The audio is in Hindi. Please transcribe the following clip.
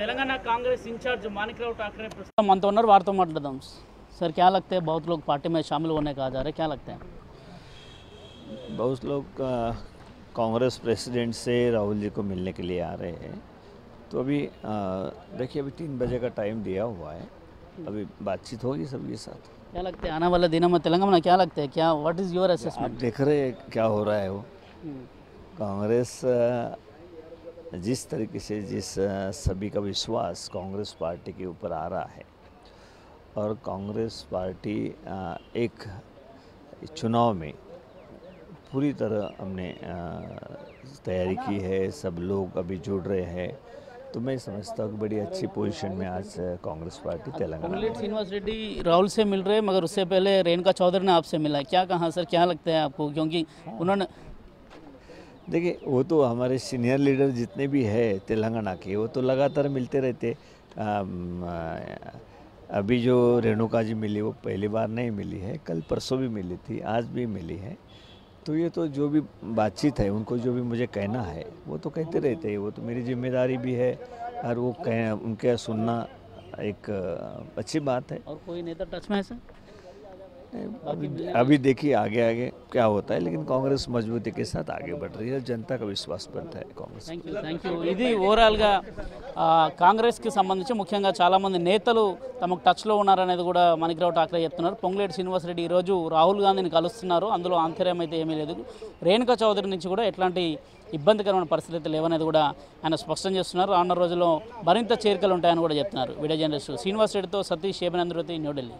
तेलंगाना कांग्रेस इंचार्ज मानिकराव ठाकरे प्रस्तुत तो वार तो మాట్లాడదాం सर क्या लगता है बहुत लोग पार्टी में शामिल होने कहा जा रहे हैं? क्या लगते हैं? बहुत लोग कांग्रेस प्रेसिडेंट से राहुल जी को मिलने के लिए आ रहे हैं। तो अभी देखिए अभी तीन बजे का टाइम दिया हुआ है। अभी बातचीत होगी सबके साथ। क्या लगता है? आने वाले दिनों में तेलंगाना क्या लगता है? क्या व्हाट इज़ योर असेसमेंट देख रहे क्या हो रहा है वो। हम्म। कांग्रेस जिस तरीके से जिस सभी का विश्वास कांग्रेस पार्टी के ऊपर आ रहा है और कांग्रेस पार्टी एक चुनाव में पूरी तरह हमने तैयारी की है सब लोग अभी जुड़ रहे हैं। तो मैं समझता हूँ कि बड़ी अच्छी पोजीशन में आज कांग्रेस पार्टी तेलंगाना श्रीनिवास रेड्डी राहुल से मिल रहे हैं मगर उससे पहले रेणुका चौधरी ने आपसे मिला क्या कहा सर? क्या लगता है आपको? क्योंकि उन्होंने देखिए, वो तो हमारे सीनियर लीडर जितने भी है तेलंगाना के, वो तो लगातार मिलते रहते अभी जो रेणुका जी मिली, वो पहली बार नहीं मिली है, कल परसों भी मिली थी, आज भी मिली है। तो ये तो जो भी बातचीत है, उनको जो भी मुझे कहना है, वो तो कहते रहते हैं, वो तो मेरी ज़िम्मेदारी भी है, और वो कह, उनके सुनना एक अच्छी बात है। और कोई नेता टच में है, सर? अभी अभी देखिए आगे आगे क्या होता है लेकिन कांग्रेस मजबूती के साथ आगे बढ़ रही है जनता का विश्वास बढ़ता है Congress thank you thank you ఇది ఓవరాల్గా ఆ, కాంగ్రెస్కి సంబంధించి ముఖ్యంగా చాలామంది నేతలు తమకు టచ్లో ఉన్నారనేది కూడా మణికరావు ఠాక్రే చెప్తున్నారు పొంగులేటి శ్రీనివాసరెడ్డి ఈరోజు రాహుల్ గాంధీని కలుస్తున్నారు అందులో ఆంతర్యం అయితే ఏమీ లేదు రేణుకా చౌదరి నుంచి కూడా ఎట్లాంటి ఇబ్బందికరమైన పరిస్థితి లేవనేది కూడా ఆయన స్పష్టం చేస్తున్నారు రానున్న రోజుల్లో మరింత చేరికలు ఉంటాయని కూడా చెప్తున్నారు వీడియో జర్నలిస్టు శ్రీనివాస్ రెడ్డితో సతీష్ శేబనంద్రతి న్యూఢిల్లీ